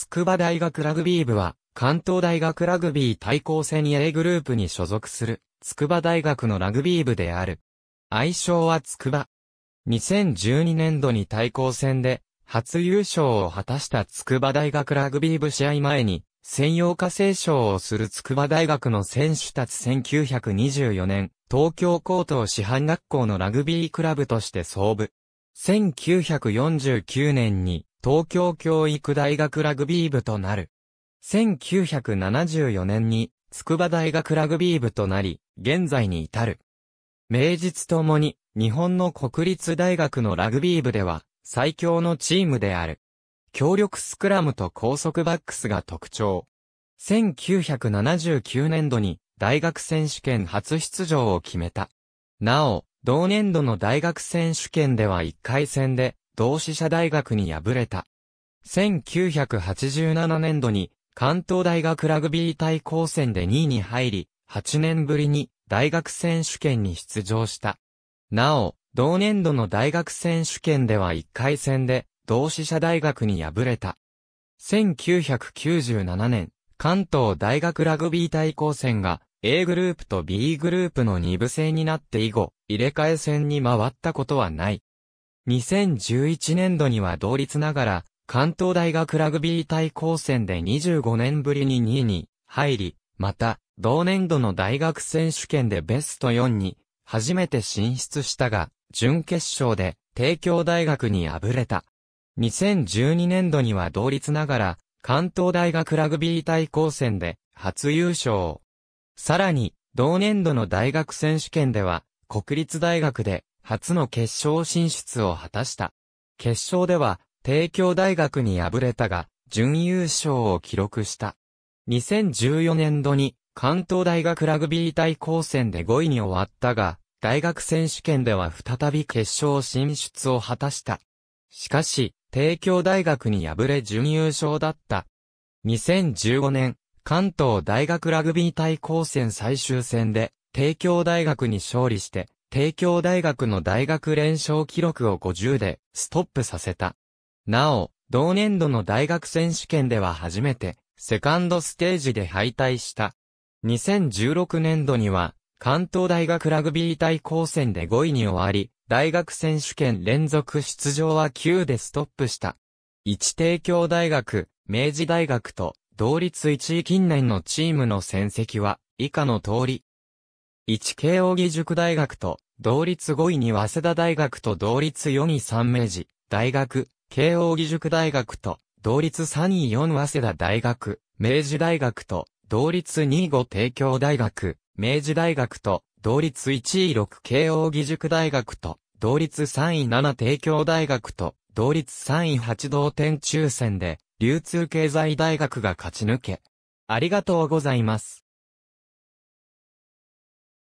筑波大学ラグビー部は、関東大学ラグビー対抗戦 A グループに所属する、筑波大学のラグビー部である。愛称は筑波。2012年度に対抗戦で、初優勝を果たした筑波大学ラグビー部試合前に、専用化成賞をする筑波大学の選手たち1924年、東京高等師範学校のラグビークラブとして創部。1949年に東京教育大学ラグビー部となる。1974年に筑波大学ラグビー部となり、現在に至る。名実ともに日本の国立大学のラグビー部では最強のチームである。強力スクラムと高速バックスが特徴。1979年度に大学選手権初出場を決めた。なお、同年度の大学選手権では1回戦で同志社大学に敗れた。1987年度に関東大学ラグビー対抗戦で2位に入り、8年ぶりに大学選手権に出場した。なお、同年度の大学選手権では1回戦で同志社大学に敗れた。1997年、関東大学ラグビー対抗戦が A グループと B グループの2部制になって以後、入れ替え戦に回ったことはない。2011年度には同率ながら、関東大学ラグビー対抗戦で25年ぶりに2位に入り、また、同年度の大学選手権でベスト4に初めて進出したが、準決勝で帝京大学に敗れた。2012年度には同率ながら、関東大学ラグビー対抗戦で初優勝。さらに、同年度の大学選手権では、国立大学で初の決勝進出を果たした。決勝では、帝京大学に敗れたが、準優勝を記録した。2014年度に関東大学ラグビー対抗戦で5位に終わったが、大学選手権では再び決勝進出を果たした。しかし、帝京大学に敗れ準優勝だった。2015年、関東大学ラグビー対抗戦最終戦で、帝京大学に勝利して、帝京大学の大学連勝記録を50でストップさせた。なお、同年度の大学選手権では初めて、セカンドステージで敗退した。2016年度には、関東大学ラグビー対抗戦で5位に終わり、大学選手権連続出場は9でストップした。一帝京大学、明治大学と、同率1位近年のチームの戦績は、以下の通り。一慶応義塾大学と、同率5位に早稲田大学と同率4位三明治、大学、慶応義塾大学と、同率3位4早稲田大学、明治大学と、同率2位5帝京大学、明治大学と、同率1位6慶応義塾大学と、同率3位7帝京大学と、同率3位8同点抽選で、流通経済大学が勝ち抜け。ありがとうございます。